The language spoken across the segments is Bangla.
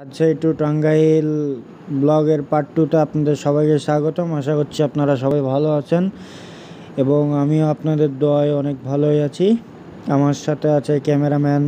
রাজশাহী টু টাঙ্গাইল ব্লগের পার্ট টুতে আপনাদের সবাইকে স্বাগতম। আশা করছি আপনারা সবাই ভালো আছেন এবং আমিও আপনাদের দোয়ায় অনেক ভালোই আছি। আমার সাথে আছে ক্যামেরাম্যান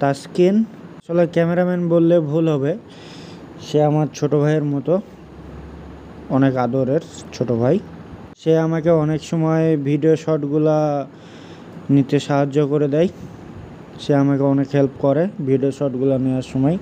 তাসকিন। আসলে ক্যামেরাম্যান বললে ভুল হবে, সে আমার ছোট ভাইয়ের মতো, অনেক আদরের ছোট ভাই। সে আমাকে অনেক সময় ভিডিও শটগুলা নিতে সাহায্য করে দেয়। সে আমাকে অনেক হেল্প করে ভিডিও শটগুলো নেওয়ার সময়।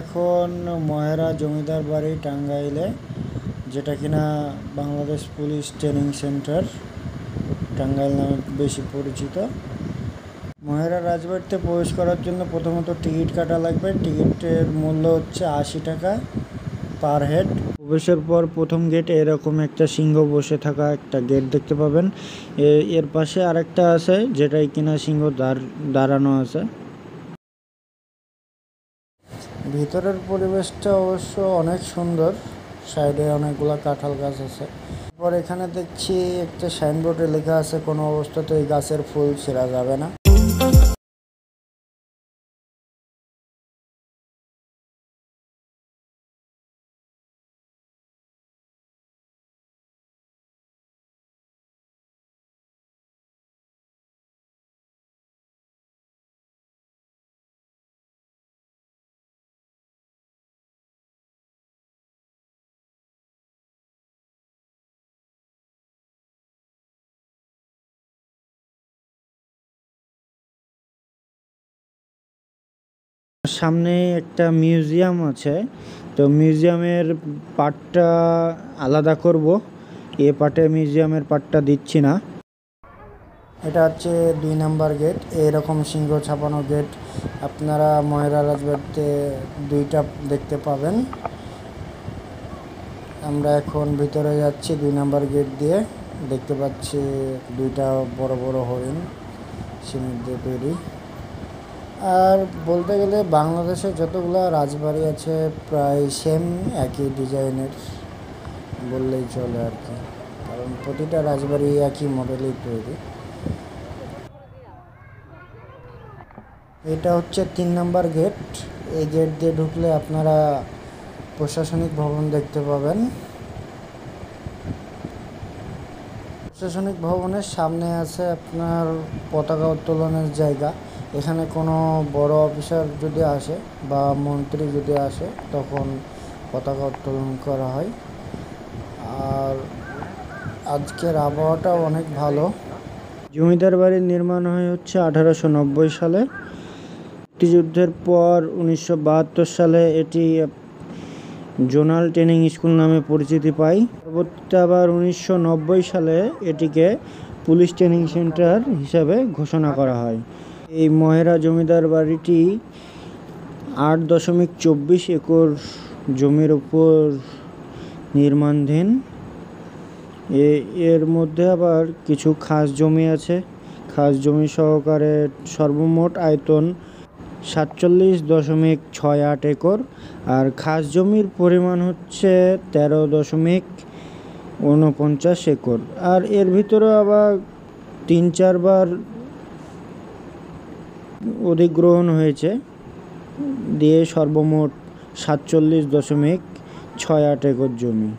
এখন মহেরা জমিদার বাড়ি টাঙ্গাইলে, যেটা কিনা Bangladesh police training centre, Tangail নামে বেশি পরিচিত। মহেরা রাজবাড়িতে প্রবেশ করার জন্য প্রথমত টিকিট কাটা লাগবে। টিকিটের মূল্য হচ্ছে আশি টাকা পার হেড। প্রবেশের পর প্রথম গেটে এরকম একটা সিংহ বসে থাকা একটা গেট দেখতে পাবেন। এর পাশে আরেকটা আছে, যেটাই কিনা সিংহ দাঁড়, দাঁড়ানো আছে। ভিতরের পরিবেশটা অবশ্য অনেক সুন্দর, সাইডে অনেকগুলো কাঁঠাল গাছ আছে। পর এখানে দেখছি একটা সাইনবোর্ডে লেখা আছে, কোনো অবস্থাতে এই গাছের ফুল ছেঁড়া যাবে না। সামনে একটা মিউজিয়াম আছে, তো মিউজিয়ামের পার্টটা আলাদা করব। এ পার্টে মিউজিয়ামের পার্টটা দিচ্ছি না। এটা হচ্ছে দুই নাম্বার গেট এরকম সিংহ ছাপানো গেট। আপনারা ময়রা রাজবাড়িতে দুইটা দেখতে পাবেন। আমরা এখন ভিতরে যাচ্ছি, দুই নাম্বার গেট দিয়ে। দেখতে পাচ্ছি দুইটা বড় বড় হরিণ, সিমেন্ট দিয়ে তৈরি। আর বলতে গেলে বাংলাদেশে যতগুলো রাজবাড়ি আছে, প্রায় সেম একই ডিজাইনের বললেই চলে আর কি। কারণ প্রতিটা রাজবাড়ি একই মডেলেই তৈরি। এটা হচ্ছে তিন নম্বর গেট এই গেট দিয়ে ঢুকলে আপনারা প্রশাসনিক ভবন দেখতে পাবেন। প্রশাসনিক ভবনের সামনে আছে আপনার পতাকা উত্তোলনের জায়গা। এখানে কোনো বড় অফিসার যদি আসে বা মন্ত্রী যদি আসে, তখন পতাকা উত্তোলন করা হয়। আর আজকের আবহাওয়াটাও অনেক ভালো। জমিদার বাড়ির নির্মাণ হয় হচ্ছে আঠারোশো নব্বই সালে। মুক্তিযুদ্ধের পর উনিশশো বাহাত্তর সালে এটি জোনাল ট্রেনিং স্কুল নামে পরিচিতি পায়। পরবর্তীতে আবার উনিশশো নব্বই সালে এটিকে পুলিশ ট্রেনিং সেন্টার হিসাবে ঘোষণা করা হয়। এই মহেরা জমিদার বাড়িটি আট দশমিক চব্বিশ একর জমির উপর নির্মাণধীন এর মধ্যে আবার কিছু খাস জমি আছে। খাস জমি সহকারে সর্বমোট আয়তন সাতচল্লিশ দশমিক ছয় আট একর। আর খাস জমির পরিমাণ হচ্ছে তেরো দশমিক উনপঞ্চাশ একর। আর এর ভিতরে আবার তিন চারবার অধিগ্রহণ হয়েছে। দিয়ে সর্বমোট সাতচল্লিশ দশমিক ছয় আট একর জমি।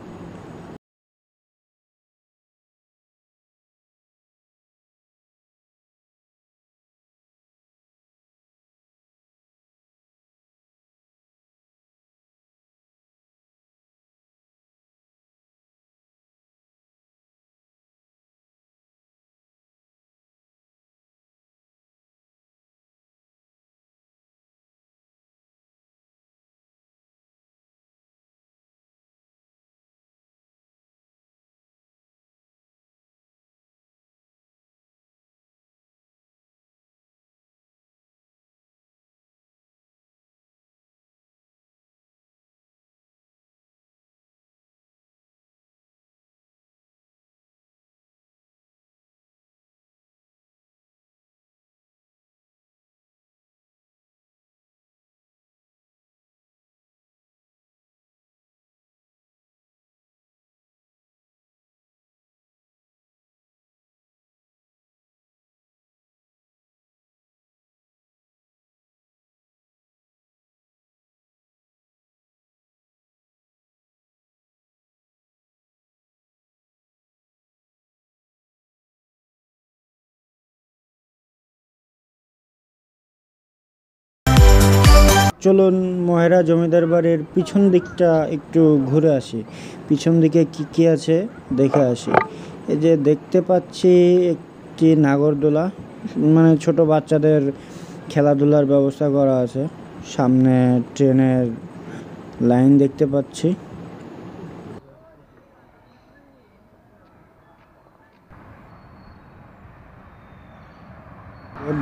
চলুন মহেরা জমিদার বাড়ির পিছন দিকটা একটু ঘুরে আসি। পিছন দিকে কি কি আছে দেখে আসি। এই যে দেখতে পাচ্ছি একটি নাগরদোলা মানে ছোট বাচ্চাদের খেলাধুলার ব্যবস্থা করা আছে। সামনে ট্রেনের লাইন দেখতে পাচ্ছি।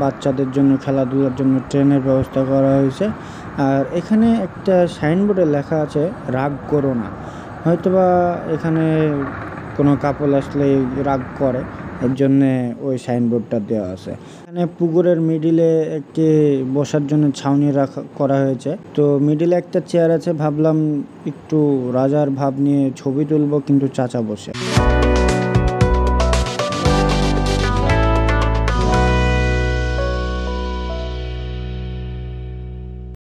বাচ্চাদের জন্য, খেলাধুলার জন্য ট্রেনের ব্যবস্থা করা হয়েছে। আর এখানে একটা সাইনবোর্ডে লেখা আছে, রাগ করো না। হয়তোবা এখানে কোনো কাপল আসলে রাগ করে, এর জন্যে ওই সাইনবোর্ডটা দেওয়া আছে। এখানে পুকুরের মিডিলে একটি বসার জন্য ছাউনি রাখা, করা হয়েছে। তো মিডিলে একটা চেয়ার আছে, ভাবলাম একটু রাজার ভাব নিয়ে ছবি তুলবো, কিন্তু চাচা বসে।